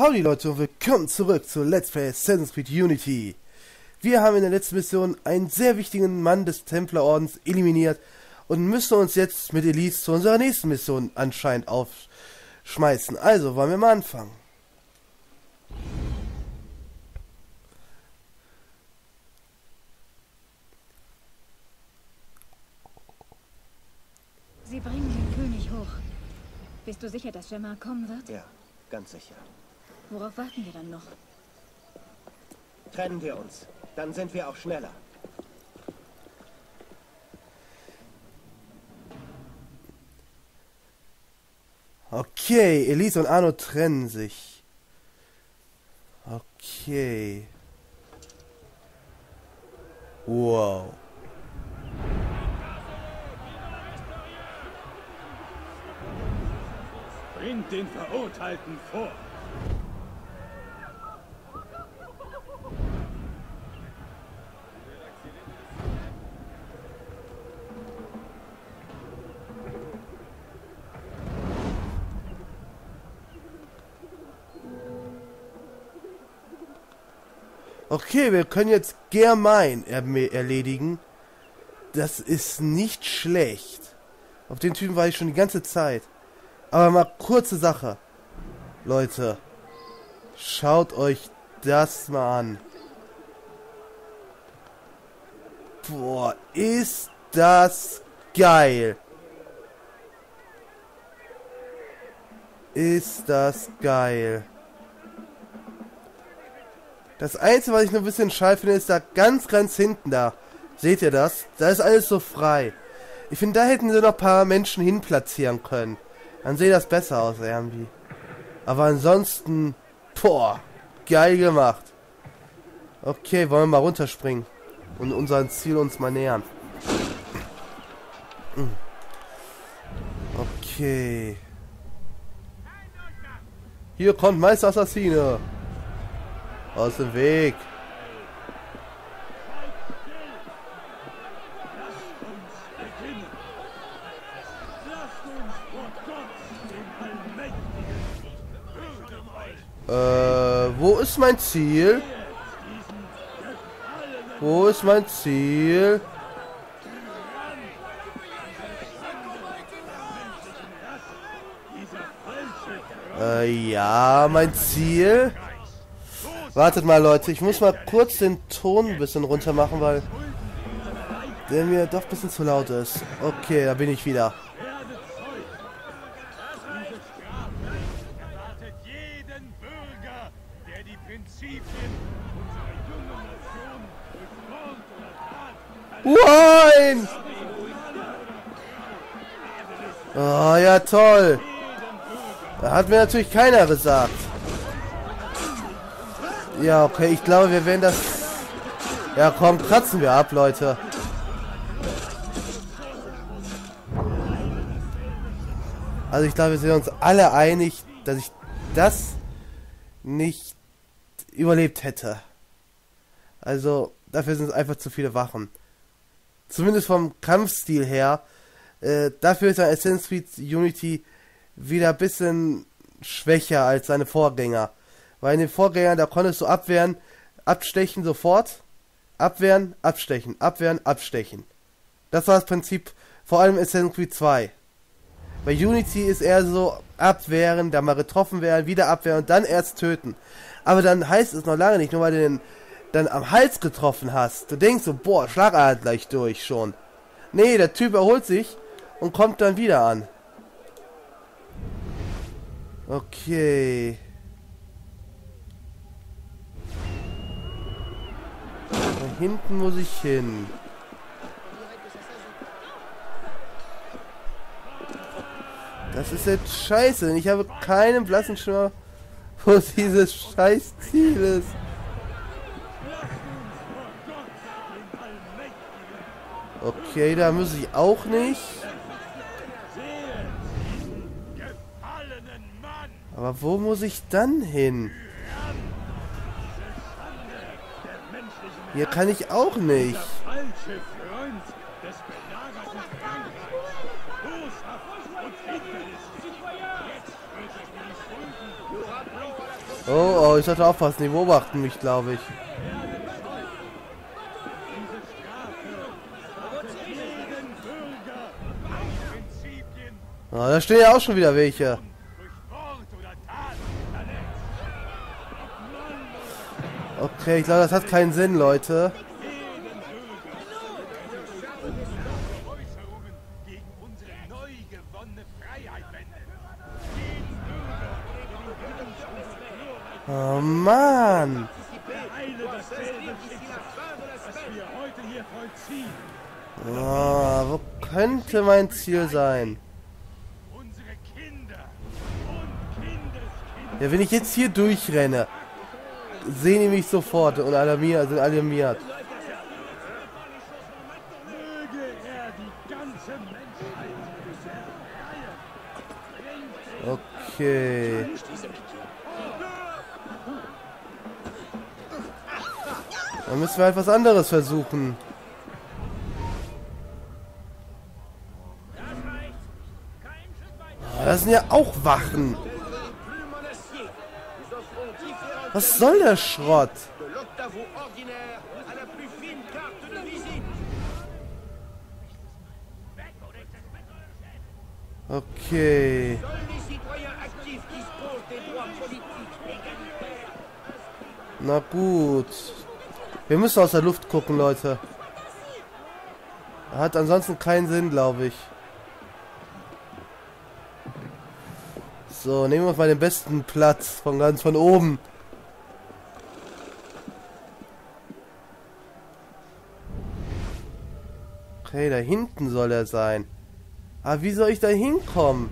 Howdy Leute und willkommen zurück zu Let's Play Assassin's Creed Unity. Wir haben in der letzten Mission einen sehr wichtigen Mann des Templerordens eliminiert und müssen uns jetzt mit Elise zu unserer nächsten Mission anscheinend aufschmeißen. Also, wollen wir mal anfangen. Sie bringen den König hoch. Bist du sicher, dass Gemma kommen wird? Ja, ganz sicher. Worauf warten wir dann noch? Trennen wir uns. Dann sind wir auch schneller. Okay, Elise und Arno trennen sich. Okay. Wow. Bringt den Verurteilten vor. Okay, wir können jetzt Germain er erledigen. Das ist nicht schlecht. Auf den Typen war ich schon die ganze Zeit. Aber mal kurze Sache. Leute. Schaut euch das mal an. Boah, ist das geil. Ist das geil. Das Einzige, was ich nur ein bisschen schade finde, ist da ganz, ganz hinten da. Seht ihr das? Da ist alles so frei. Ich finde, da hätten sie noch ein paar Menschen hin platzieren können. Dann sehe das besser aus irgendwie. Aber ansonsten, boah, geil gemacht. Okay, wollen wir mal runterspringen und unserem Ziel uns mal nähern. Okay. Hier kommt Meister Assassine. Aus dem Weg. Äh, wo ist mein Ziel? Wo ist mein Ziel? Äh, ja, mein Ziel. Wartet mal, Leute. Ich muss mal kurz den Ton ein bisschen runter machen, weil der mir doch ein bisschen zu laut ist. Okay, da bin ich wieder. Nein! Oh, ja toll. Da hat mir natürlich keiner gesagt. Ja, okay, ich glaube, wir werden das... Ja, komm, kratzen wir ab, Leute. Also ich glaube, wir sind uns alle einig, dass ich das nicht überlebt hätte. Also, dafür sind es einfach zu viele Wachen. Zumindest vom Kampfstil her. Äh, dafür ist ein Assassin's Creed Unity wieder ein bisschen schwächer als seine Vorgänger. Weil in den Vorgängern, da konntest du abwehren, abstechen sofort, abwehren, abstechen, abwehren, abstechen. Das war das Prinzip, vor allem Assassin's Creed 2. Bei Unity ist eher so abwehren, da mal getroffen werden, wieder abwehren und dann erst töten. Aber dann heißt es noch lange nicht, nur weil du den dann am Hals getroffen hast. Du denkst so, boah, Schlagader gleich durch schon. Nee, der Typ erholt sich und kommt dann wieder an. Okay. Hinten muss ich hin. Das ist jetzt scheiße. Ich habe keinen blassen Schimmer, wo dieses scheiß Ziel ist. Okay, da muss ich auch nicht. Aber wo muss ich dann hin? Hier kann ich auch nicht. Oh, oh, ich sollte aufpassen. Die beobachten mich, glaube ich. Oh, da stehen ja auch schon wieder welche. Okay, ich glaube, das hat keinen Sinn, Leute. Oh Mann! Oh, wo könnte mein Ziel sein? Ja, wenn ich jetzt hier durchrenne, sehen mich sofort und alarmiert, sind alarmiert. Okay. Dann müssen wir halt was anderes versuchen. Oh, das sind ja auch Wachen. Was soll der Schrott? Okay. Na gut. Wir müssen aus der Luft gucken, Leute. Hat ansonsten keinen Sinn, glaube ich. So, nehmen wir mal den besten Platz von ganz von oben. Da hinten soll er sein. Aber wie soll ich da hinkommen?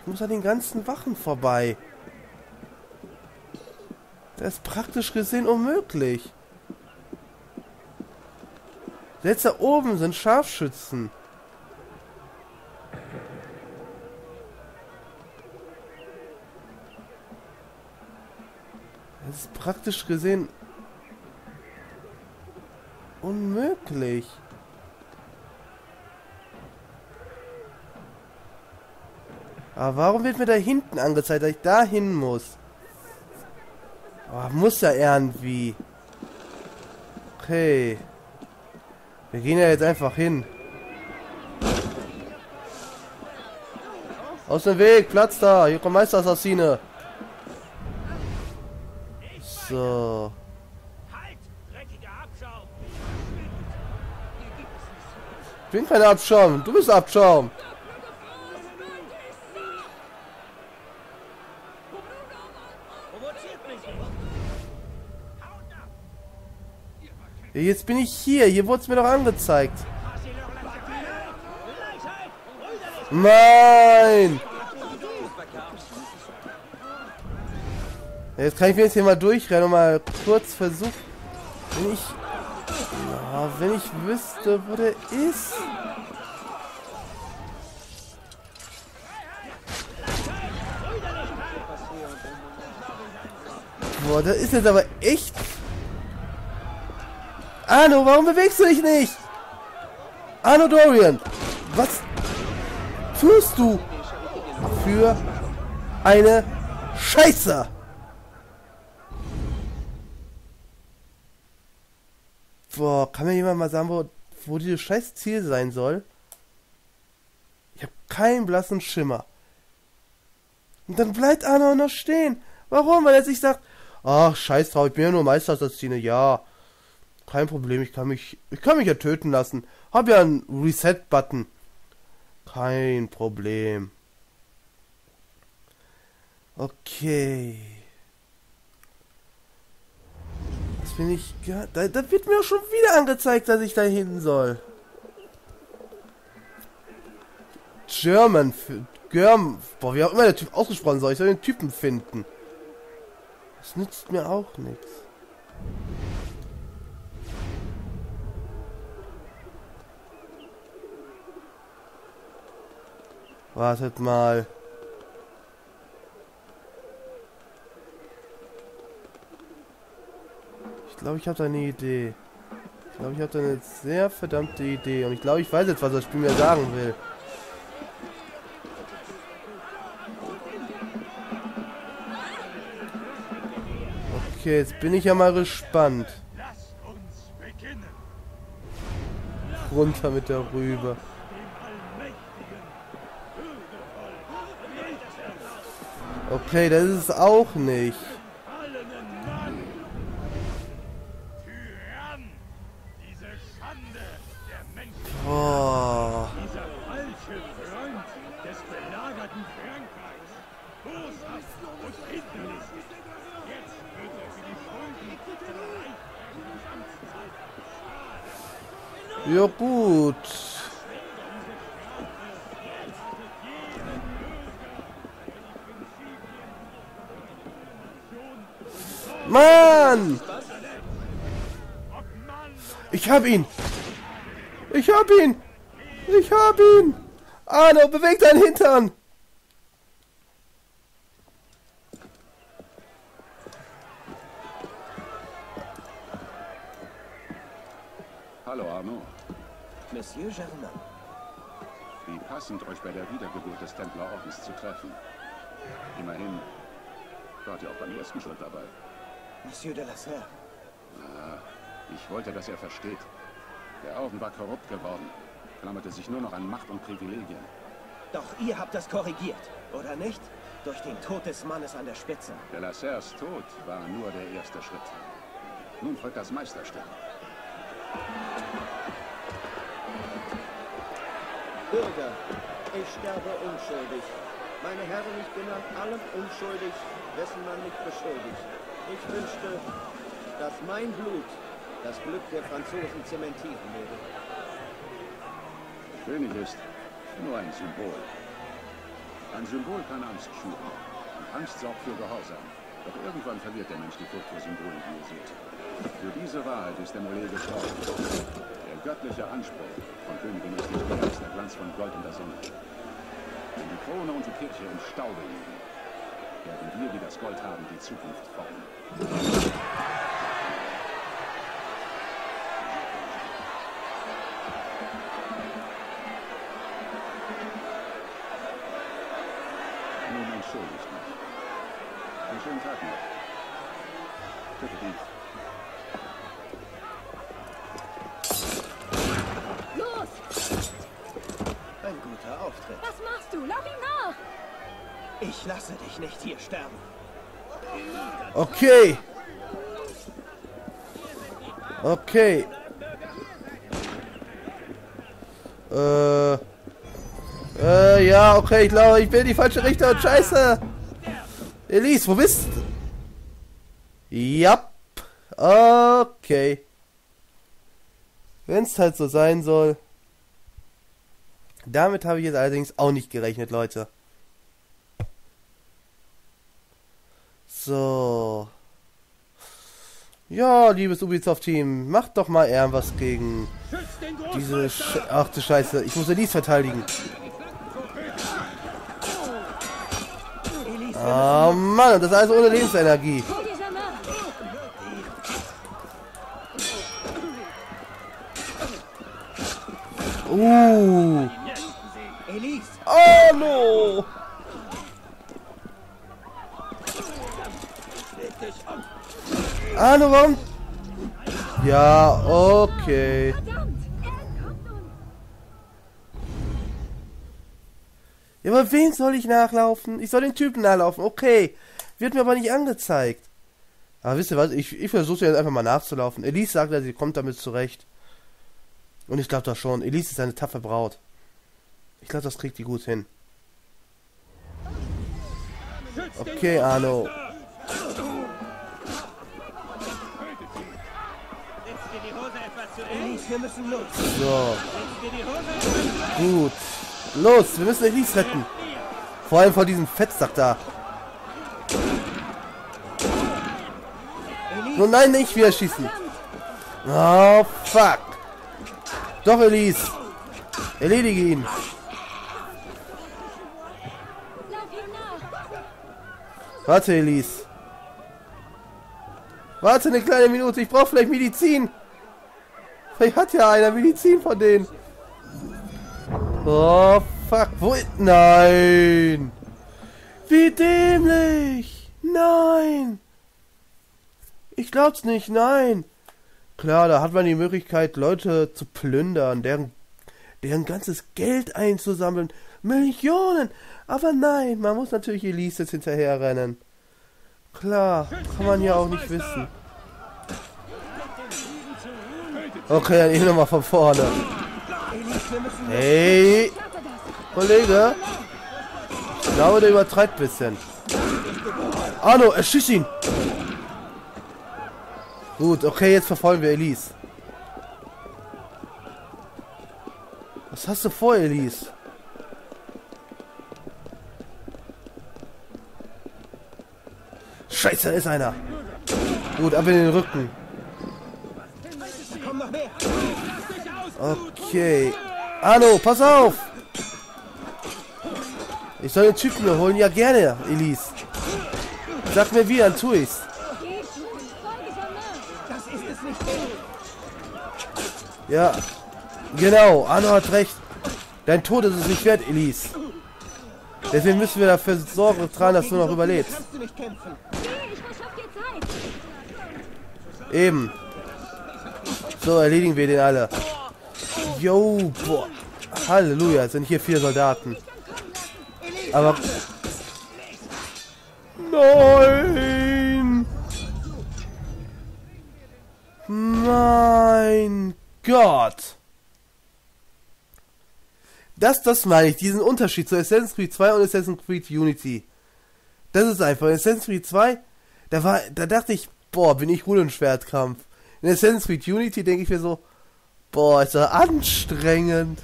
Ich muss an den ganzen Wachen vorbei. Das ist praktisch gesehen unmöglich. Selbst da oben sind Scharfschützen. Das ist praktisch gesehen unmöglich. Aber warum wird mir da hinten angezeigt, dass ich da hin muss? Oh, muss ja irgendwie. Okay. Wir gehen ja jetzt einfach hin. Aus dem Weg, Platz da, hier kommt Meisterassassine. So. Ich bin kein Abschaum, du bist Abschaum. Jetzt bin ich hier. Hier wurde es mir doch angezeigt. Nein! Jetzt kann ich mir jetzt hier mal durchrennen und mal kurz versuchen. Wenn ich. Ja, wenn ich wüsste, wo der ist. Boah, das ist jetzt aber echt Arno, warum bewegst du dich nicht? Arno Dorian, was tust du für eine Scheiße? Boah, kann mir jemand mal sagen, wo, wo dieses scheiß Ziel sein soll? Ich habe keinen blassen Schimmer. Und dann bleibt Arno noch stehen. Warum? Weil er sich sagt, ach, scheiß drauf, ich bin ja nur Meisterassassine, ja. Kein Problem, ich kann mich. Ich kann mich ja töten lassen. Hab ja einen Reset-Button. Kein Problem. Okay. Das bin ich. Da, da wird mir auch schon wieder angezeigt, dass ich da hin soll. German. Germ. Boah, wie auch immer der Typ ausgesprochen soll. Ich soll den Typen finden. Das nützt mir auch nichts. Wartet mal. Ich glaube, ich habe da eine Idee. Ich glaube, ich habe da eine sehr verdammte Idee. Und ich glaube, ich weiß jetzt, was das Spiel mir sagen will. Okay, jetzt bin ich ja mal gespannt. Runter mit der Rübe. Okay, das ist es auch nicht. Ja gut. Mann! Ich hab ihn! Ich hab ihn! Ich hab ihn! Arno, beweg deinen Hintern! Hallo Arnaud. Monsieur Germain. Wie passend, euch bei der Wiedergeburt des Templerordens zu treffen. Immerhin wart ihr auch beim ersten Schritt dabei. Monsieur de la Serre. Ich wollte, dass er versteht. Der Orden war korrupt geworden, klammerte sich nur noch an Macht und Privilegien. Doch ihr habt das korrigiert, oder nicht? Durch den Tod des Mannes an der Spitze. De la Serres Tod war nur der erste Schritt. Nun folgt das Meisterstück. Bürger, ich sterbe unschuldig. Meine Herren, ich bin an allem unschuldig, dessen man mich beschuldigt. Ich wünschte, dass mein Blut das Glück der Franzosen zementieren würde. König ist nur ein Symbol. Ein Symbol kann Angst schüren. Und Angst sorgt für Gehorsam. Doch irgendwann verliert der Mensch die Furcht vor Symbolen, wie ihr seht. Für diese Wahrheit ist der Mollet gestorben. Der göttliche Anspruch von Königin ist nicht als der Glanz von Gold in der Sonne. Wenn die Krone und die Kirche im Staube liegen, werden wir, die das Gold haben, die Zukunft formen. Nun entschuldigt mich. Einen schönen Tag noch. Bitte dies. Los! Ein guter Auftritt. Was machst du? Lauf ihm nach! Ich lasse dich nicht hier sterben. Okay. Okay. Äh. Äh, ja, okay, ich glaube, ich bin in die falsche Richtung. Scheiße. Elise, wo bist du? Ja. Okay. Wenn es halt so sein soll. Damit habe ich jetzt allerdings auch nicht gerechnet, Leute. So. Ja, liebes Ubisoft-Team, macht doch mal irgendwas gegen diese! Sch Ach du Scheiße, ich muss Elise verteidigen. Oh Mann, und das alles ohne Lebensenergie. Uh. Elise, Oh no. Arno, warum? Ja, okay. Ja, aber wen soll ich nachlaufen? Ich soll den Typen nachlaufen, okay. Wird mir aber nicht angezeigt. Aber wisst ihr was? Ich, ich versuche jetzt einfach mal nachzulaufen. Elise sagt ja, sie kommt damit zurecht. Und ich glaube das schon. Elise ist eine taffe Braut. Ich glaube, das kriegt die gut hin. Okay, Arno. So. Gut. Los, wir müssen Elise retten. Vor allem vor diesem Fettsack da. Oh nein, nicht wieder schießen. Oh, fuck. Doch, Elise. Erledige ihn. Warte, Elise. Warte eine kleine Minute, ich brauche vielleicht Medizin. Vielleicht hat ja einer Medizin von denen. Oh, fuck. Wo ist... Nein. Wie dämlich. Nein. Ich glaub's nicht, nein. Klar, da hat man die Möglichkeit, Leute zu plündern, deren, deren ganzes Geld einzusammeln. Millionen. Aber nein, man muss natürlich Elise jetzt hinterherrennen. Klar, kann man ja auch nicht wissen. Okay, dann eben nochmal von vorne. Hey, Kollege. Ich glaube, der übertreibt ein bisschen. Arno, erschieß ihn. Gut, okay, jetzt verfolgen wir Elise. Was hast du vor, Elise? Scheiße, da ist einer. Gut, ab in den Rücken. Komm noch mehr. Okay. Arno, pass auf! Ich soll den Typen nur holen? Ja, gerne, Elise. Sag mir wie, dann tu ich's. Ja. Genau, Arno hat recht. Dein Tod ist es nicht wert, Elise. Deswegen müssen wir dafür sorgen, tragen, dass du noch überlebst. Eben. So, erledigen wir den alle. Yo, boah. Halleluja, sind hier vier Soldaten. Aber... Nein! Mein Gott! Das, das meine ich, diesen Unterschied zu Assassin's Creed 2 und Assassin's Creed Unity. Das ist einfach, in Assassin's Creed 2, da war, da dachte ich, boah, bin ich gut im Schwertkampf. In Assassin's Creed Unity denke ich mir so, boah, ist das anstrengend.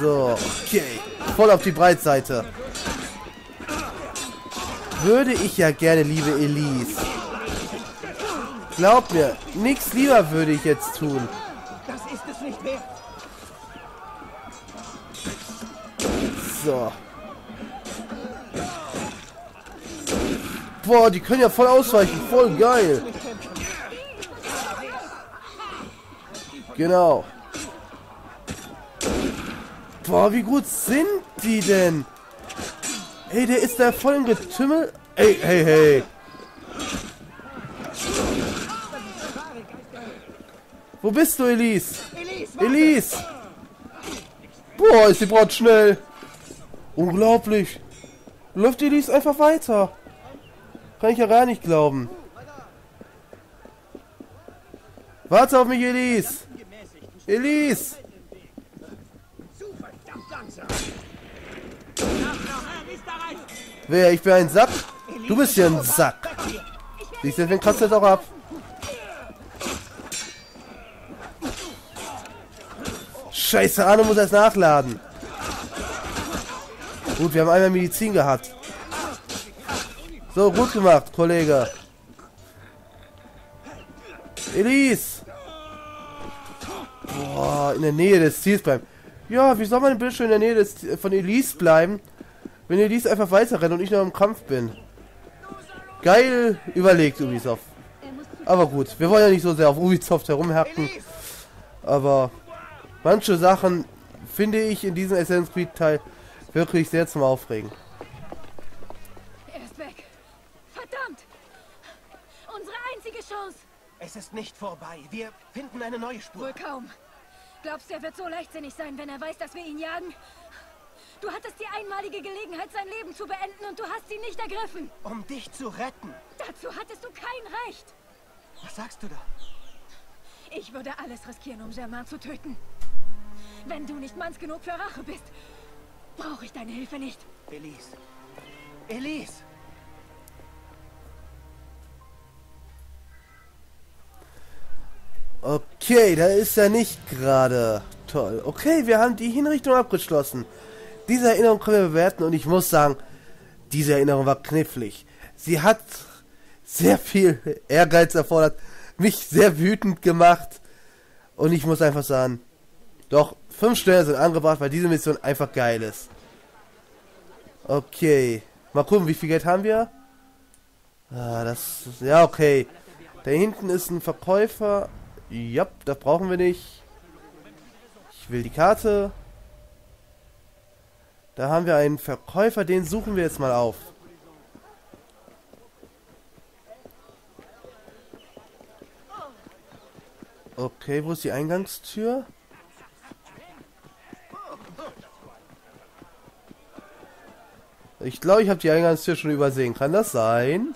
So, okay. Voll auf die Breitseite. Würde ich ja gerne, liebe Elise. Glaub mir, nichts lieber würde ich jetzt tun. Das ist es nicht wert. So. Boah, die können ja voll ausweichen. Voll geil. Genau. Boah, wie gut sind die denn? Ey, der ist da voll im Getümmel. Ey, hey, hey. Wo bist du, Elise? Elise! Boah, ist die Braut schnell. Unglaublich. Läuft Elise einfach weiter. Kann ich ja gar nicht glauben. Warte auf mich, Elise. Elise. Wer? Ich bin ein Sack? Du bist ja ein Sack. Siehst du, deswegen er doch ab. Scheiße, Arno muss erst nachladen. Gut, wir haben einmal Medizin gehabt. So, gut gemacht, Kollege. Elise! In der Nähe des Ziels bleiben. Ja, wie soll man denn bitte schon in der Nähe des, von Elise bleiben, wenn Elise einfach weiter rennt und ich noch im Kampf bin? Geil überlegt, Ubisoft. Er Aber gut, wir wollen ja nicht so sehr auf Ubisoft herumhacken. Aber manche Sachen finde ich in diesem Assassin's Creed Teil wirklich sehr zum Aufregen. Er ist weg. Verdammt! Unsere einzige Chance. Es ist nicht vorbei. Wir finden eine neue Spur. Wohl kaum. Glaubst du, er wird so leichtsinnig sein, wenn er weiß, dass wir ihn jagen? Du hattest die einmalige Gelegenheit, sein Leben zu beenden und du hast sie nicht ergriffen. Um dich zu retten. Dazu hattest du kein Recht. Was sagst du da? Ich würde alles riskieren, um Germain zu töten. Wenn du nicht manns genug für Rache bist, brauche ich deine Hilfe nicht. Elise. Elise! Okay, da ist er nicht gerade. Toll. Okay, wir haben die Hinrichtung abgeschlossen. Diese Erinnerung können wir bewerten und ich muss sagen, diese Erinnerung war knifflig. Sie hat sehr viel Ehrgeiz erfordert, mich sehr wütend gemacht und ich muss einfach sagen, doch, fünf Sterne sind angebracht, weil diese Mission einfach geil ist. Okay, mal gucken, wie viel Geld haben wir? Ah, das, ja, okay. Da hinten ist ein Verkäufer. Ja, das brauchen wir nicht. Ich will die Karte. Da haben wir einen Verkäufer, den suchen wir jetzt mal auf. Okay, wo ist die Eingangstür? Ich glaube, ich habe die Eingangstür schon übersehen. Kann das sein?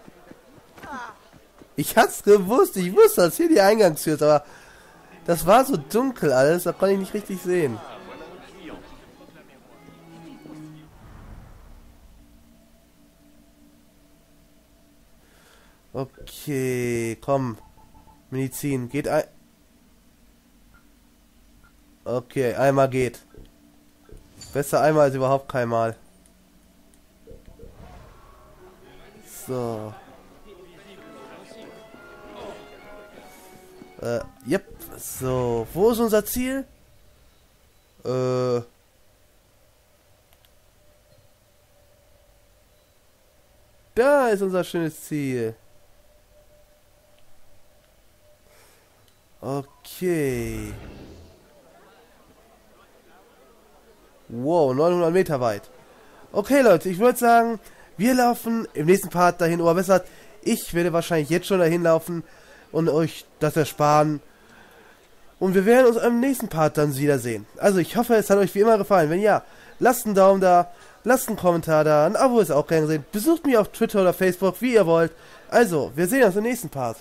Ich hat's gewusst. Ich wusste, dass hier die Eingangstür ist, aber das war so dunkel alles, da konnte ich nicht richtig sehen. Okay, komm. Medizin, geht ein... Okay, einmal geht. Besser einmal als überhaupt keinmal. So. Äh, yep. So, wo ist unser Ziel? Äh. Da ist unser schönes Ziel. Okay. Wow, 900 Meter weit. Okay, Leute, ich würde sagen, wir laufen im nächsten Part dahin. Oder besser, ich werde wahrscheinlich jetzt schon dahin laufen und euch das ersparen. Und wir werden uns im nächsten Part dann wiedersehen. Also ich hoffe, es hat euch wie immer gefallen. Wenn ja, lasst einen Daumen da, lasst einen Kommentar da, ein Abo ist auch gern gesehen. Besucht mich auf Twitter oder Facebook, wie ihr wollt. Also, wir sehen uns im nächsten Part.